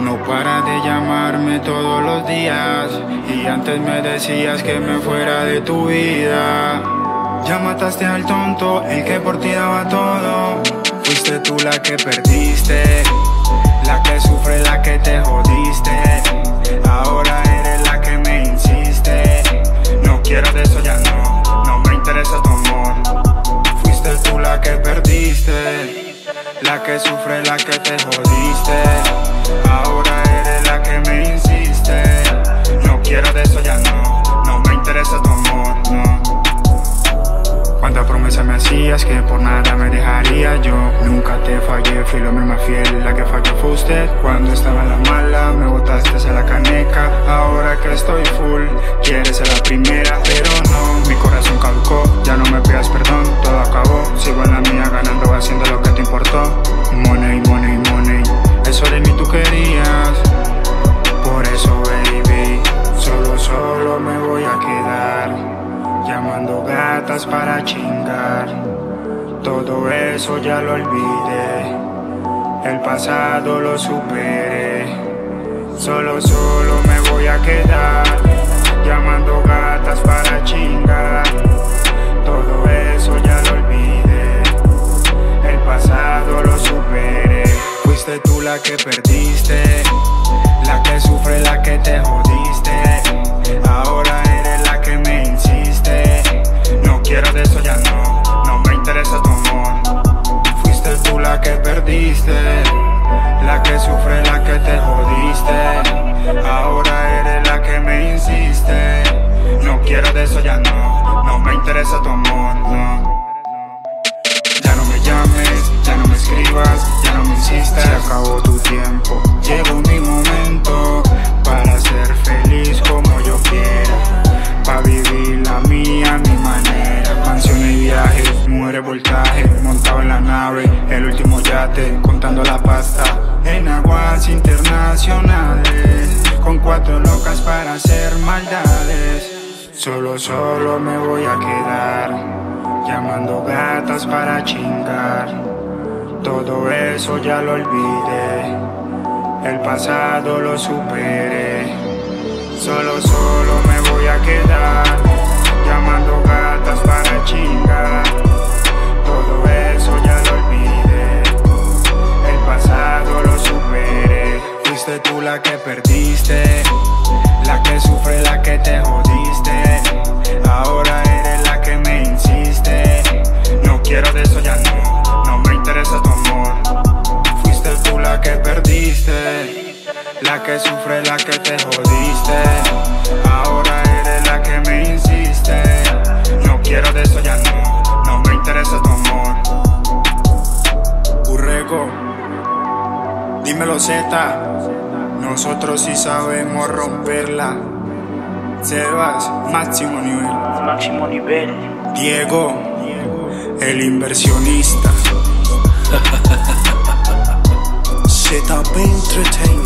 No para de llamarme todos los días y antes me decías que me fuera de tu vida. Ya mataste al tonto, el que por ti daba todo. Fuiste tú la que perdiste, la que sufre, la que te jodiste. Ahora eres la que me insiste. No quiero de eso ya no, no me interesa tu amor. Fuiste tú la que perdiste, la que sufre, la que me hacías que por nada me dejaría. Yo Nunca te fallé, fui la misma fiel La que falló fue usted Cuando estaba en la mala me botaste a la caneca. Ahora que estoy full Quieres ser la primera Pero no, mi corazón caducó Ya no me pidas perdón, todo acabó. Sigo en la mía ganando, haciendo lo que te importó. Money, money, money Eso de mí tú querías. Por eso baby Solo, solo me voy a quedar. Llamando gatas para chingar. Todo eso ya lo olvidé. El pasado lo superé. Solo, solo me voy a quedar. Llamando gatas para chingar. Todo eso ya lo olvidé. El pasado lo superé. Fuiste tú la que perdiste. Sufre, la que te jodiste. Ahora eres la que me insiste. No quiero de eso ya no, no me interesa tu amor, no. Ya no me llames, ya no me escribas, ya no me insistas. Se acabó tu tiempo. Hacer maldades. Solo, solo me voy a quedar. Llamando gatas para chingar. Todo eso ya lo olvidé. El pasado lo superé. Solo, solo me voy a quedar. Llamando gatas para chingar. Todo eso ya lo olvidé. El pasado lo superé. Fuiste tú la que perdiste. Urrego, dímelo Z. Nosotros sí sabemos romperla. Sebas, máximo nivel. Máximo nivel. Diego, el inversionista. ZP Entertainment.